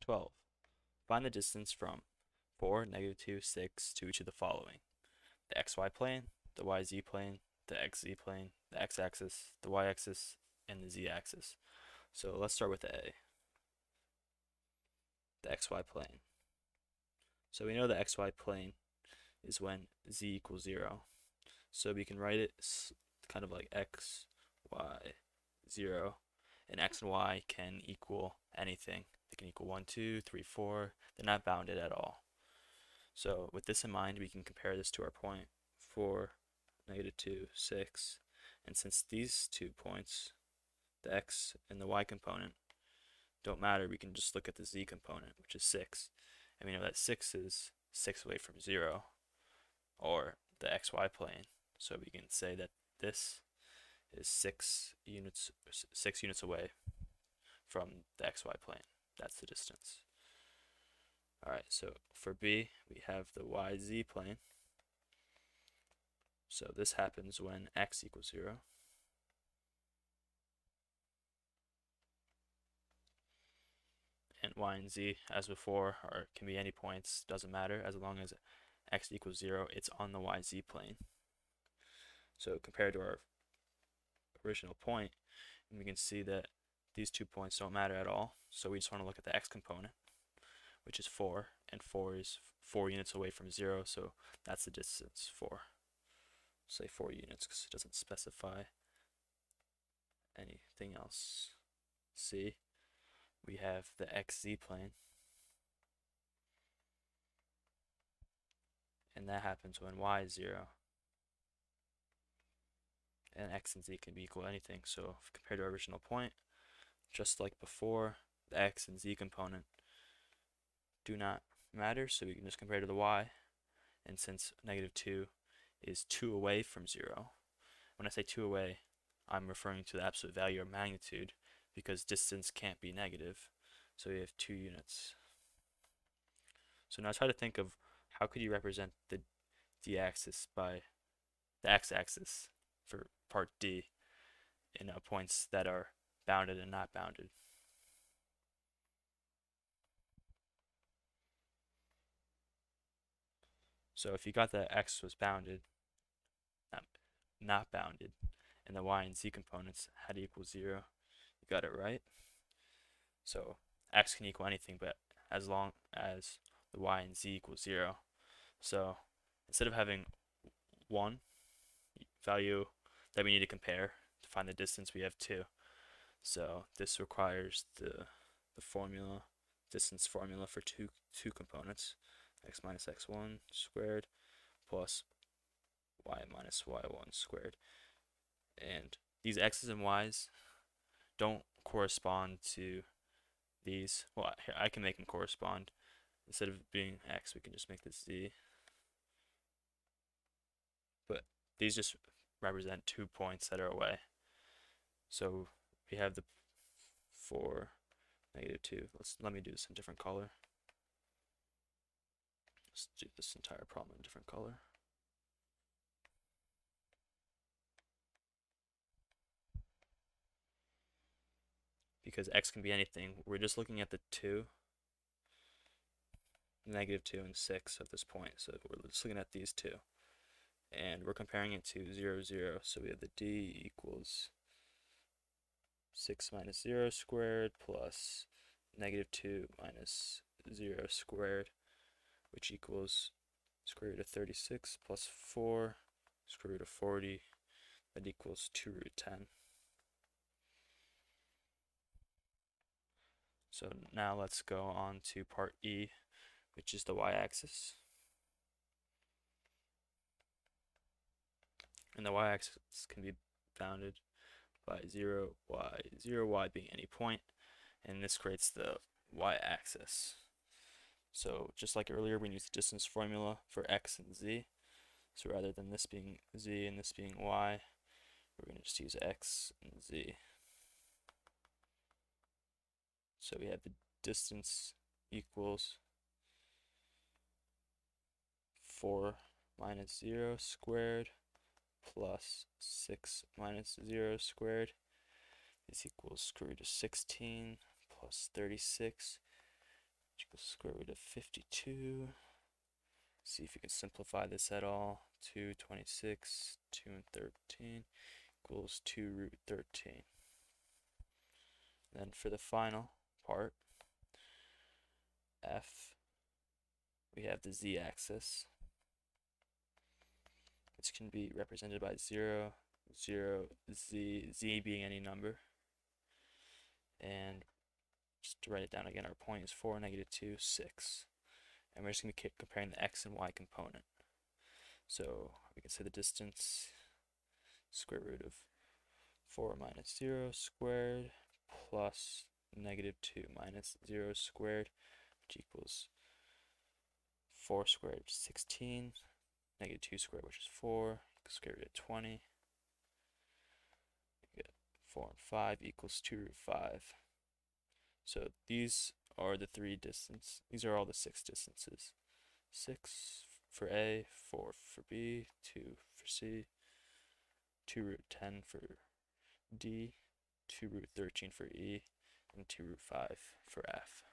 12. Find the distance from 4, negative 2, 6 to each of the following. The xy plane, the yz plane, the xz plane, the x-axis, the y-axis, and the z-axis. So let's start with A, the xy plane. So we know the xy plane is when z equals 0. So we can write it kind of like x, y, 0, and x and y can equal anything. They can equal 1, 2, 3, 4. They're not bounded at all. So with this in mind, we can compare this to our point 4, negative 2, 6. And since these two points, the x and the y component, don't matter, we can just look at the z component, which is 6. And we know that 6 is 6 away from 0, or the xy plane. So we can say that this is 6 units 6 units away from the xy plane. That's the distance. Alright, so for B, we have the yz plane. So this happens when x equals 0. And y and z, as before, are can be any points, doesn't matter, as long as x equals 0, it's on the yz plane. So compared to our original point, we can see that these two points don't matter at all. So we just want to look at the x component, which is 4, and 4 is 4 units away from 0, so that's the distance 4. Say 4 units because it doesn't specify anything else. C, we have the xz plane. And that happens when y is 0 and x and z can be equal to anything. So compared to our original point, just like before, the x and z component do not matter, so we can just compare to the y. And since negative 2 is 2 away from 0, when I say 2 away, I'm referring to the absolute value or magnitude because distance can't be negative. So we have 2 units. So now try to think of how could you represent the d-axis by the x-axis for part D in uh, points that are bounded and not bounded. So if you got that x was bounded, not, not bounded, and the y and z components had equal 0, you got it right. So x can equal anything, but as long as the y and z equal 0. So instead of having 1 value that we need to compare to find the distance we have 2. So this requires the, the formula, distance formula for two, two components, x minus x1 squared plus y minus y1 squared. And these x's and y's don't correspond to these. Well, I can make them correspond. Instead of being x, we can just make this z. But these just represent two points that are away. So we have the 4, negative 2. Let's Let me do this in different color. Let's do this entire problem in different color. Because x can be anything. We're just looking at the 2, negative 2, and 6 at this point. So we're just looking at these two and we're comparing it to 0, 0. So we have the d equals 6 minus 0 squared plus negative 2 minus 0 squared, which equals square root of 36 plus 4 square root of 40, that equals 2 root 10. So now let's go on to part E, which is the y-axis. and the y-axis can be bounded by 0, y, 0, y being any point, and this creates the y-axis. So just like earlier, we use the distance formula for x and z. So rather than this being z and this being y, we're going to just use x and z. So we have the distance equals 4 minus 0 squared plus 6 minus 0 squared is equals square root of 16 plus 36, the square root of 52. See if you can simplify this at all. 2, 26, 2 and 13 equals 2 root 13. Then for the final part, f, we have the z-axis, which can be represented by 0, 0, z, z being any number. And just to write it down again, our point is 4, negative 2, 6. And we're just going to be comparing the x and y component. So we can say the distance, square root of 4 minus 0 squared plus negative 2 minus 0 squared, which equals 4 squared, 16, negative 2 squared, which is 4, square root of 20. You get 4 and 5 equals 2 root 5. So these are the three distance. These are all the six distances. 6 for A, 4 for B, 2 for C, 2 root 10 for D, 2 root 13 for E, and 2 root 5 for F.